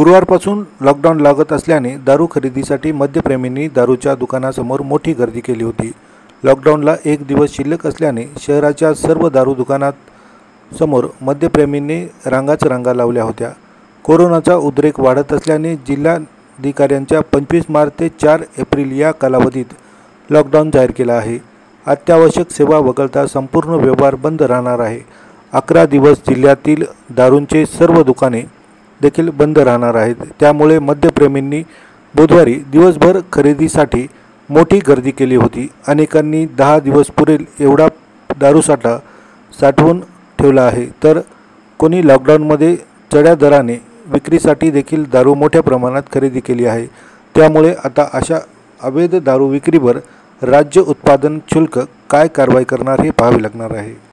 गुरुवारपासून लॉकडाऊन लागत असल्याने दारू खरेदीसाठी मद्यप्रेमींनी दारूच्या दुकानासमोर मोठी गर्दी केली होती. लॉकडाऊनला एक दिवस शिल्लक असल्याने शहराच्या सर्व दारू दुकानात समोर मद्यप्रेमींनी रांगाच रांगा लावल्या होत्या. कोरोनाचा उद्रेक वाढत असल्याने जिल्हाधिकाऱ्यांच्या पंचवीस मार्च ते चार एप्रिल या कालावधीत लॉकडाऊन जाहीर केला आहे. अत्यावश्यक सेवा वगळता संपूर्ण व्यवहार बंद राहणार आहे. अकरा दिवस जिल्ह्यातील दारूंचे सर्व दुकाने देखील बंद राहणार आहेत. त्यामुळे मद्यप्रेमींनी बुधवारी दिवसभर खरेदीसाठी मोठी गर्दी केली होती. अनेकांनी दहा दिवस पुरेल एवढा दारूसाठा साठवून ठेवला आहे. तर कोणी लॉकडाऊनमध्ये चढ्या दराने विक्रीसाठी देखील दारू मोठ्या प्रमाणात खरेदी केली आहे. त्यामुळे आता अशा अवैध दारू विक्रीवर राज्य उत्पादन शुल्क काय कारवाई करणार हे पाहावे लागणार आहे.